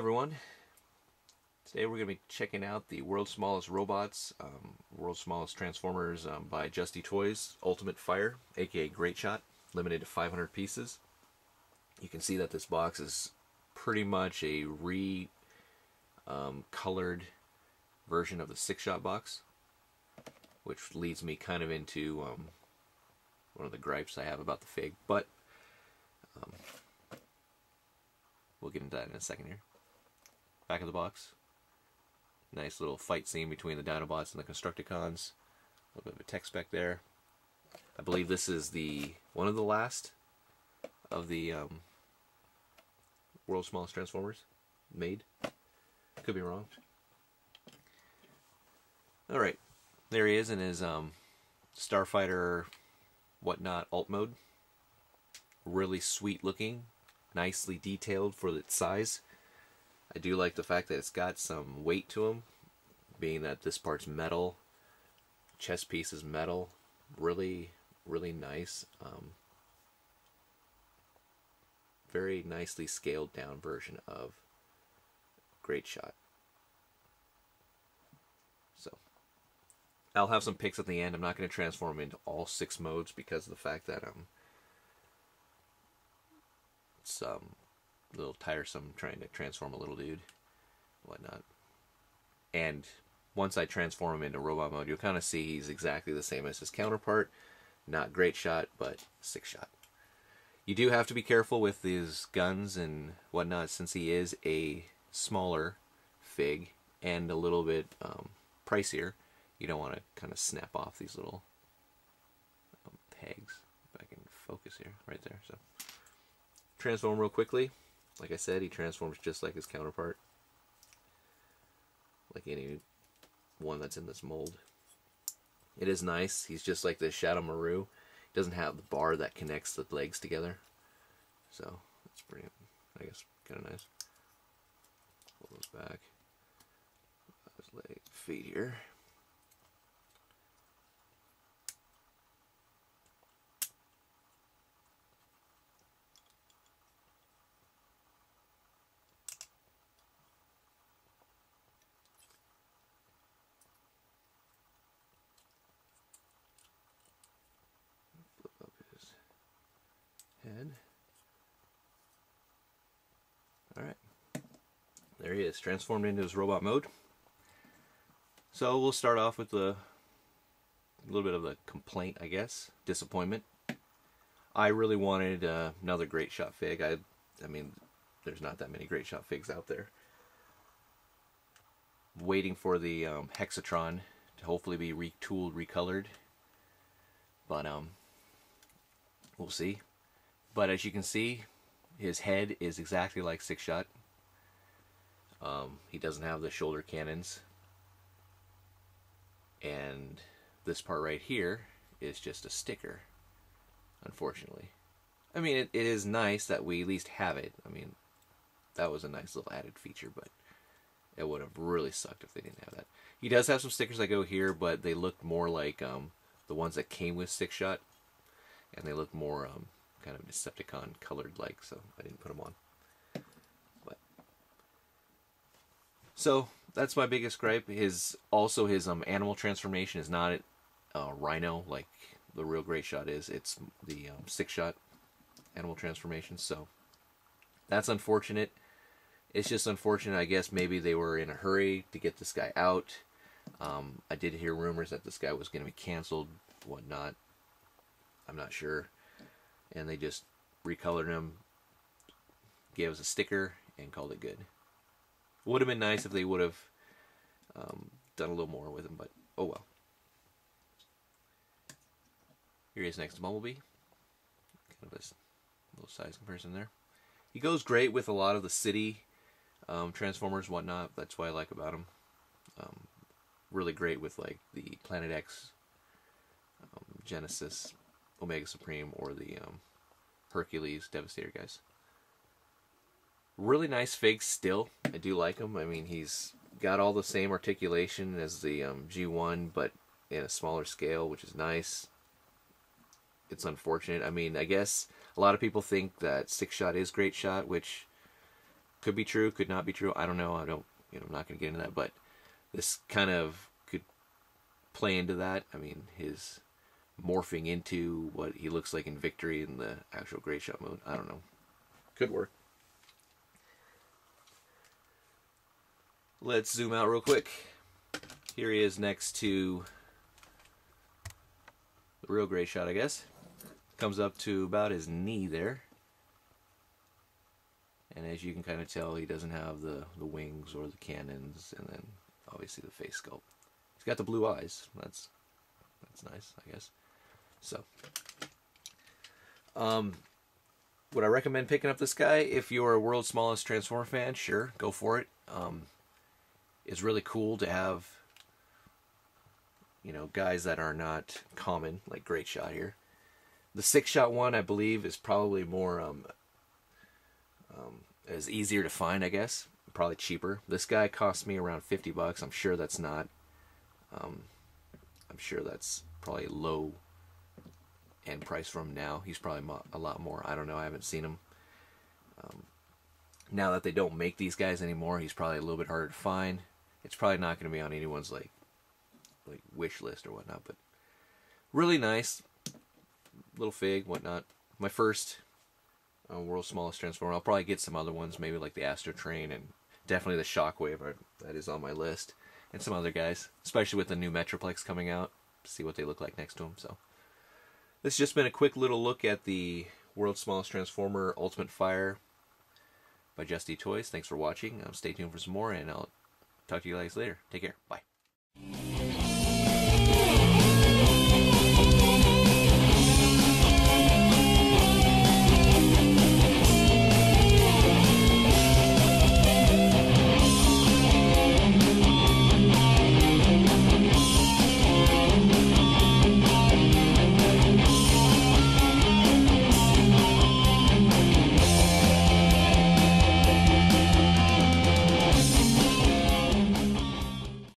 everyone. Today we're going to be checking out the World's Smallest Robots, um, World's Smallest Transformers um, by Justitoys Ultimate Fire, aka Great Shot, limited to 500 pieces. You can see that this box is pretty much a re um, version of the six shot box, which leads me kind of into um, one of the gripes I have about the Fig, but um, we'll get into that in a second here. Back of the box, nice little fight scene between the Dinobots and the Constructicons. A little bit of a tech spec there. I believe this is the one of the last of the um, world's smallest Transformers made. Could be wrong. Alright, there he is in his um, Starfighter whatnot alt mode. Really sweet looking, nicely detailed for its size. I do like the fact that it's got some weight to them, being that this part's metal, chest piece is metal. Really, really nice. Um, very nicely scaled down version of Great Shot. So, I'll have some pics at the end. I'm not going to transform into all six modes because of the fact that um, it's um, a little tiresome trying to transform a little dude, whatnot. And once I transform him into robot mode, you'll kind of see he's exactly the same as his counterpart. Not great shot, but six shot. You do have to be careful with these guns and whatnot since he is a smaller fig and a little bit um, pricier. You don't want to kind of snap off these little um, pegs. If I can focus here, right there. So transform real quickly. Like I said, he transforms just like his counterpart. Like any one that's in this mold. It is nice. He's just like the Shadow Maru He doesn't have the bar that connects the legs together. So it's pretty, I guess, kind of nice. Pull those back. His leg, feet here. Alright. There he is, transformed into his robot mode. So we'll start off with a little bit of a complaint, I guess. Disappointment. I really wanted uh, another Great Shot fig. I, I mean, there's not that many Great Shot figs out there. Waiting for the um, Hexatron to hopefully be retooled, recolored. But um, we'll see. But as you can see, his head is exactly like Six Shot. Um, he doesn't have the shoulder cannons. And this part right here is just a sticker, unfortunately. I mean, it, it is nice that we at least have it. I mean, that was a nice little added feature, but it would have really sucked if they didn't have that. He does have some stickers that go here, but they look more like um, the ones that came with Six Shot, and they look more um, kind of Decepticon colored like, so I didn't put them on. But so that's my biggest gripe. His also his um animal transformation is not uh, Rhino like the real Great Shot is. It's the um, six shot animal transformation. So that's unfortunate. It's just unfortunate. I guess maybe they were in a hurry to get this guy out. Um, I did hear rumors that this guy was going to be canceled, whatnot. I'm not sure and they just recolored him, gave us a sticker, and called it good. Would have been nice if they would have um, done a little more with him, but oh well. Here he is next to Bumblebee. Kind of a little size comparison there. He goes great with a lot of the city um, Transformers, whatnot. That's what I like about him. Um, really great with like the Planet X, um, Genesis, Omega Supreme or the um, Hercules Devastator guys. Really nice figs still. I do like him. I mean, he's got all the same articulation as the um, G1, but in a smaller scale, which is nice. It's unfortunate. I mean, I guess a lot of people think that Six Shot is Great Shot, which Could be true, could not be true. I don't know. I don't. You know, I'm not going to get into that. But this kind of could play into that. I mean, his morphing into what he looks like in Victory in the actual Great Shot mode. I don't know. Could work. Let's zoom out real quick. Here he is next to the real Great Shot, I guess. Comes up to about his knee there. And as you can kind of tell, he doesn't have the, the wings or the cannons, and then obviously the face sculpt. He's got the blue eyes. That's that's nice, I guess. So, um, would I recommend picking up this guy if you're a world's smallest Transformer fan? Sure, go for it. Um, it's really cool to have, you know, guys that are not common, like Great Shot here. The six shot one, I believe, is probably more um, um, is easier to find, I guess. Probably cheaper. This guy cost me around fifty bucks. I'm sure that's not. Um, I'm sure that's probably low end price from now. He's probably a lot more. I don't know. I haven't seen him. Um, now that they don't make these guys anymore, he's probably a little bit harder to find. It's probably not going to be on anyone's like like wish list or whatnot. But really nice little fig, whatnot. My first uh, world's smallest transformer. I'll probably get some other ones, maybe like the Astrotrain and definitely the Shockwave. That is on my list, and some other guys, especially with the new Metroplex coming out. See what they look like next to them. So. This has just been a quick little look at the World's Smallest Transformer Ultimate Fire by Justitoys. Thanks for watching. Um, stay tuned for some more, and I'll talk to you guys later. Take care. Bye.